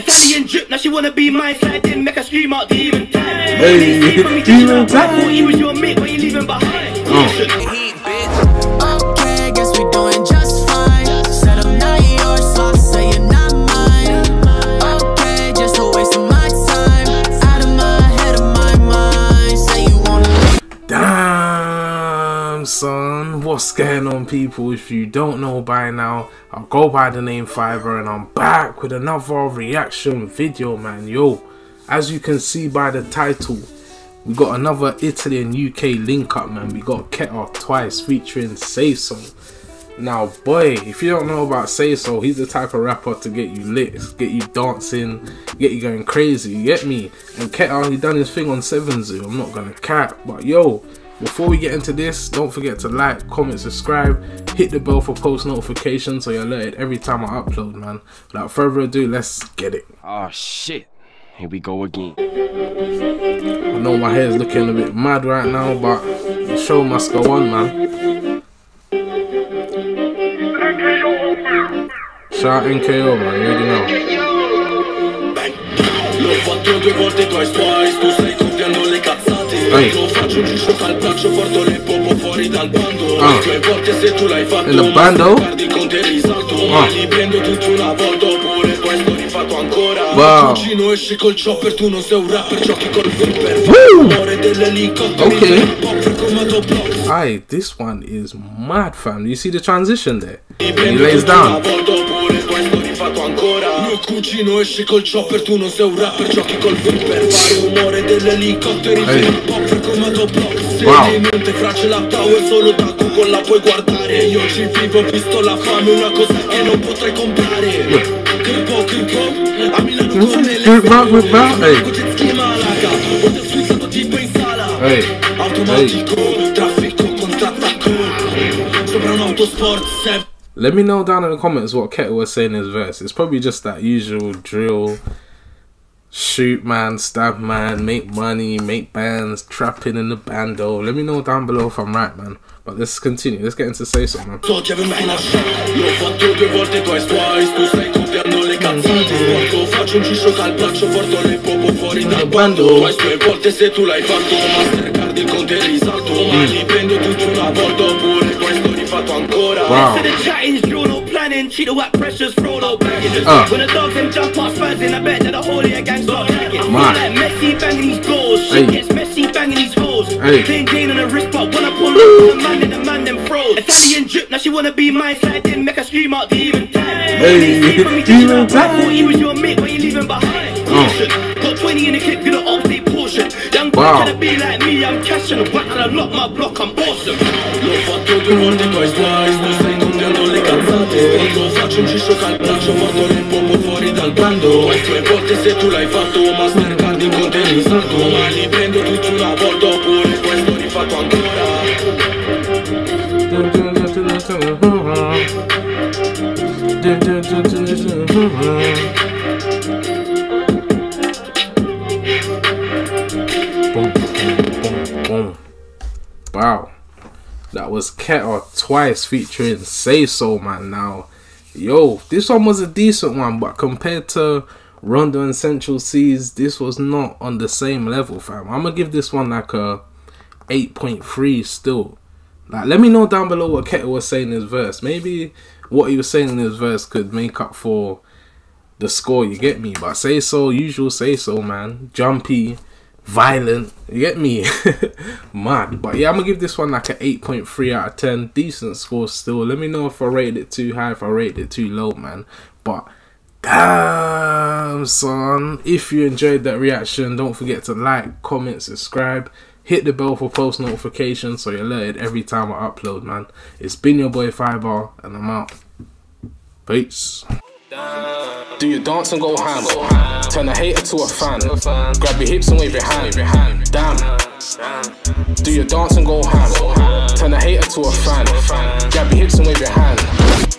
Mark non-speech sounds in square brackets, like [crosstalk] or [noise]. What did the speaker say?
Italian drip, now she wanna be my side, then make her scream out demon time. Hey, demon time. I thought he was your mate, but you leaving behind. Oh. What's going on, people? If you don't know by now, I'll go by the name Fibre and I'm back with another reaction video, man. Yo, as you can see by the title, we got another Italy and UK link up, man. We got Keta twice featuring Sai So. Now, boy, if you don't know about Sai So, he's the type of rapper to get you lit, get you dancing, get you going crazy. You get me? And Keta, he done his thing on Seven Zoo. I'm not gonna cap, but yo, before we get into this, don't forget to like, comment, subscribe, hit the bell for post notifications so you're alerted every time I upload, man. Without further ado, let's get it. Oh shit. Here we go again. I know my hair's looking a bit mad right now, but the show must go on, man. Shout out NKO, man. You already know. L'ho le ci sciocca il braccio Porto le popo fuori dal bando Ah. Due volte se tu l'hai fatto the bando? se Perdi il conto e risalto Ah. Li prendo tutti una volta Oppure questo rifatto ancora Wow. Cugino esci col chopper Tu non sei un rapper Giochi col flipper Amore dell'elicottero Ok. Il pop frequentato block Aye, this one is mad, fam. You see the transition there? He lays down. Ancora. Mio cugino esci col chopper Tu non sei un rapper Giochi col flipper. Fare rumore dell'elicottero Ehi. Il pop frequentato block. Se Wow. di mente fracce la tower Solo da Google la puoi guardare. Io ci vivo visto la fame Una cosa che non potrai comprare. Crepo, crepo A Milano con le ehi. Sala. Ehi. Automatico Traffico, contrattacco. Sopra un autosport Sempre Let me know down in the comments what Keta was saying in his verse. It's probably just that usual drill. Shoot man, stab man, make money, make bands, trapping in the bando. Let me know down below if I'm right, man. But let's continue. Let's get into say something. Wow. So the chatting's drill, no planning Cheat the whack pressures, throw no baggage Uh. When the dogs them jump past spazzing I bet that the whole of your gang start tagging Man. Like Messi banging these goals Shit Hey. gets messy banging these hoes Hey. Plain Jane on the wrist but when I pull up the man then the man them froze Italian drip, now she wanna be my side Then make her scream out demon time Hey, They say for me, demon I thought he was your mate but you leaving behind Oh. Got 20 in the clip, gonna up they portion Wow. tryna be like me, I'm cashing and I lock my block, I'm awesome L'ho fatto due volte stai copiando le cazzate Quando faccio un ciscio al braccio Porto il popo fuori dal bando due volte se tu l'hai fatto Mastercard in conto e risalto Ma li prendo tutti una volta Oppure questo rifatto ancora Wow. That was Keta twice featuring Sai So Man. Now, yo, this one was a decent one, but compared to Rondo and Central Cee's, this was not on the same level, fam. I'm gonna give this one like a 8.3 still. Like, let me know down below what Keta was saying in his verse. Maybe what he was saying in his verse could make up for the score, you get me? But Sai So, usual Sai So, man. Jumpy, violent, you get me? [laughs] Mad. But yeah, I'm gonna give this one like an 8.3 out of 10. Decent score still. Let me know if I rated it too high, if I rated it too low, man. But damn, son. If you enjoyed that reaction, don't forget to like, comment, subscribe. Hit the bell for post notifications so you're alerted every time I upload, man. It's been your boy Fibre, and I'm out. Peace. Do your dance and go ham. Turn a hater to a fan. Grab your hips and wave your hand. Damn. Do your dance and go ham. Turn a hater to a fan. Grab your hips and wave your hand.